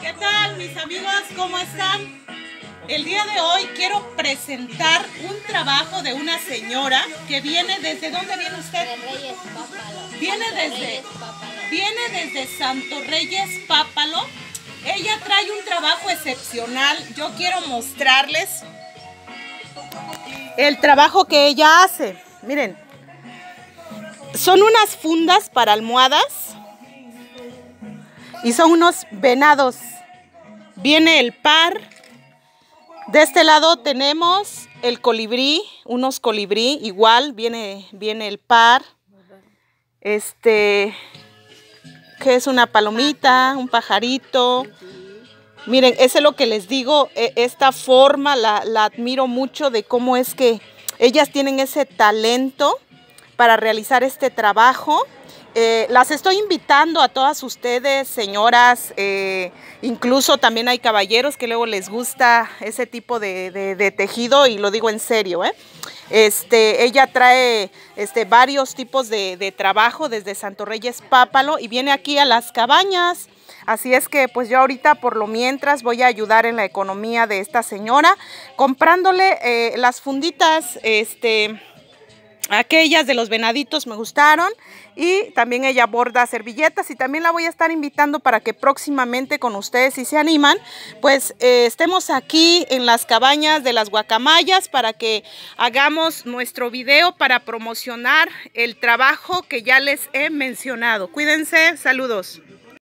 ¿Qué tal mis amigos? ¿Cómo están? El día de hoy quiero presentar un trabajo de una señora que viene desde dónde viene usted? Viene De desde viene desde Santo Reyes Pápalo. Ella trae un trabajo excepcional. Yo quiero mostrarles el trabajo que ella hace. Miren, son unas fundas para almohadas y son unos venados. Viene el par. De este lado tenemos el colibrí, unos colibrí, igual viene, viene el par. Este, que es una palomita, un pajarito. Miren, eso es lo que les digo, e- esta forma la, la admiro mucho de cómo es que ellas tienen ese talento para realizar este trabajo. Eh, las estoy invitando a todas ustedes, señoras, eh, incluso también hay caballeros que luego les gusta ese tipo de, de- tejido y lo digo en serio. ¿eh? Este, ella trae este, varios tipos de, de trabajo desde Santo Reyes Pápalo y viene aquí a las cabañas. Así es que pues yo ahorita por lo mientras voy a ayudar en la economía de esta señora comprándole eh, las funditas, este, aquellas de los venaditos me gustaron y también ella borda servilletas y también la voy a estar invitando para que próximamente con ustedes si se animan pues eh, estemos aquí en las cabañas de las guacamayas para que hagamos nuestro video para promocionar el trabajo que ya les he mencionado. Cuídense, saludos.